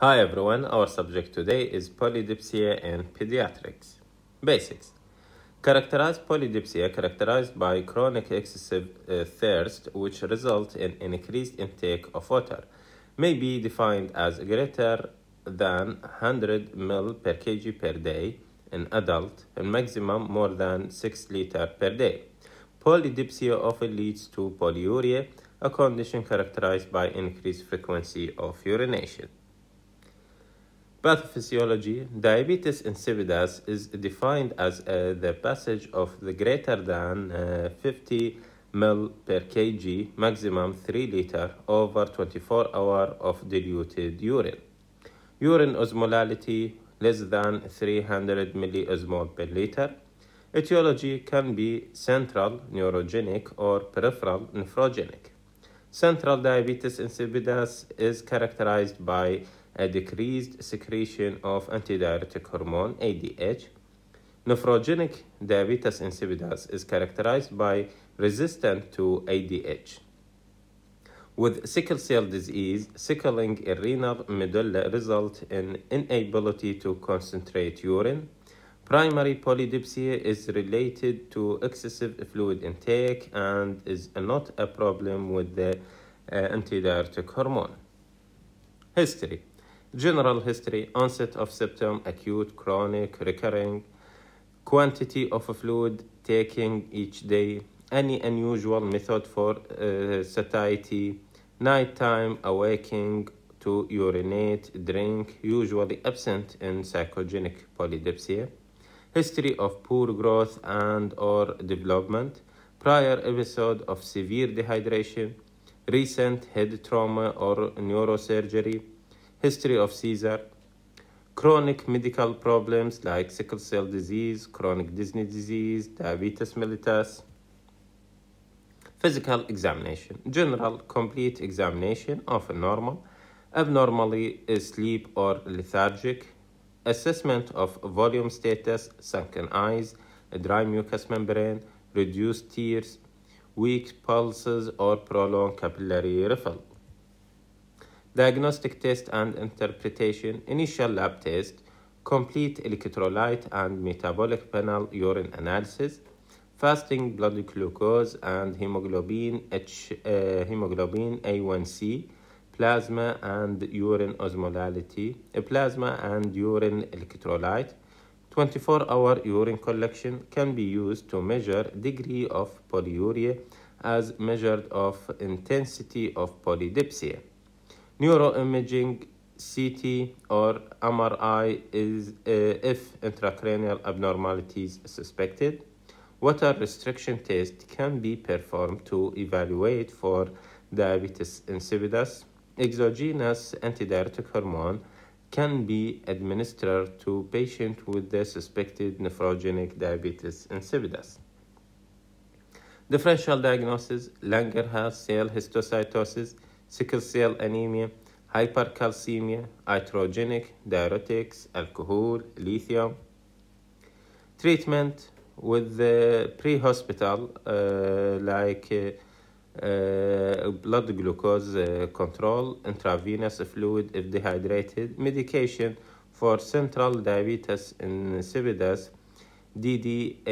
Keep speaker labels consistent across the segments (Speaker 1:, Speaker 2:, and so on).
Speaker 1: Hi everyone, our subject today is polydipsia in pediatrics. Basics. Characterized polydipsia characterized by chronic excessive uh, thirst which results in increased intake of water may be defined as greater than 100 ml per kg per day in adult and maximum more than 6 liter per day. Polydipsia often leads to polyuria, a condition characterized by increased frequency of urination. Pathophysiology Diabetes insipidus is defined as uh, the passage of the greater than uh, 50 ml per kg, maximum 3 liter, over 24 hour of diluted urine. Urine osmolality less than 300 milliosmol per liter. Etiology can be central neurogenic or peripheral nephrogenic. Central diabetes insipidus is characterized by a decreased secretion of antidiuretic hormone ADH. Nephrogenic diabetes insipidus is characterized by resistant to ADH. With sickle cell disease, sickling a renal medulla results in inability to concentrate urine. Primary polydipsia is related to excessive fluid intake and is not a problem with the uh, antidiuretic hormone. History General history, onset of symptom, acute, chronic, recurring, quantity of fluid taking each day, any unusual method for uh, satiety, nighttime awaking to urinate, drink, usually absent in psychogenic polydipsia, history of poor growth and or development, prior episode of severe dehydration, recent head trauma or neurosurgery, history of seizure, chronic medical problems like sickle cell disease, chronic kidney disease, diabetes mellitus, physical examination, general complete examination, often normal, abnormally sleep or lethargic, assessment of volume status, sunken eyes, a dry mucous membrane, reduced tears, weak pulses or prolonged capillary refill. Diagnostic test and interpretation, initial lab test, complete electrolyte and metabolic panel urine analysis, fasting blood glucose and hemoglobin H, uh, hemoglobin A1C, plasma and urine osmolality, plasma and urine electrolyte. 24-hour urine collection can be used to measure degree of polyuria as measured of intensity of polydipsia. Neuroimaging CT or MRI is uh, if intracranial abnormalities suspected. Water restriction test can be performed to evaluate for diabetes insipidus. Exogenous antidiuretic hormone can be administered to patients with the suspected nephrogenic diabetes insipidus. Differential diagnosis, Langerhans cell histiocytosis, sickle cell anemia, hypercalcemia, iatrogenic, diuretics, alcohol, lithium. Treatment with the pre-hospital uh, like uh, uh, blood glucose uh, control, intravenous fluid if dehydrated, medication for central diabetes insipidus, DDAVP,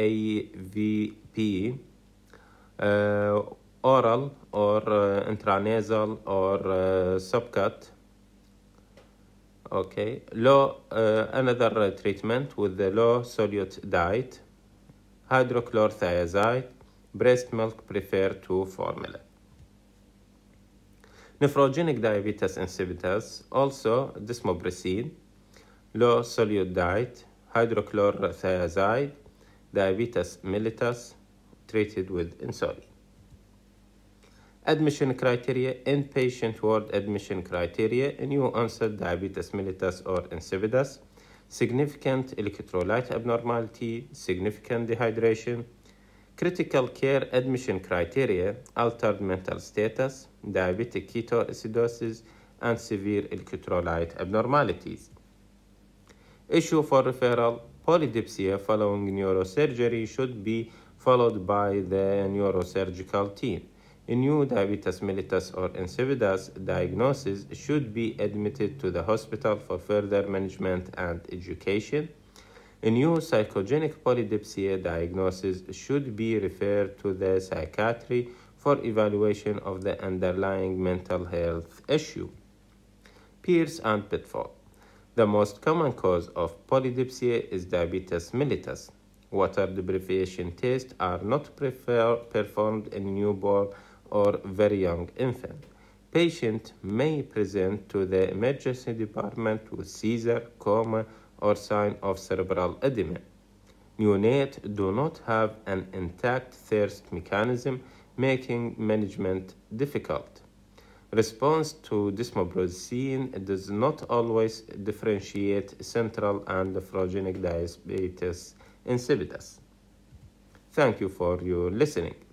Speaker 1: uh, oral or uh, intranasal or uh, subcut. Okay, low uh, another uh, treatment with the low solute diet, hydrochlorothiazide, breast milk preferred to formula. Nephrogenic diabetes insipidus, also desmopressin, low solute diet, hydrochlorothiazide, diabetes mellitus, treated with insulin. Admission criteria, inpatient ward admission criteria, new onset diabetes mellitus or insipidus, significant electrolyte abnormality, significant dehydration, critical care admission criteria, altered mental status, diabetic ketoacidosis, and severe electrolyte abnormalities. Issue for referral, polydipsia following neurosurgery should be followed by the neurosurgical team. A new diabetes mellitus or insipidus diagnosis should be admitted to the hospital for further management and education. A new psychogenic polydipsia diagnosis should be referred to the psychiatry for evaluation of the underlying mental health issue. Peers and pitfall. The most common cause of polydipsia is diabetes mellitus. Water deprivation tests are not performed in newborn or very young infant. Patient may present to the emergency department with seizure, coma, or sign of cerebral edema. Neonates do not have an intact thirst mechanism, making management difficult. Response to desmopressin does not always differentiate central and nephrogenic diabetes insipidus. Thank you for your listening.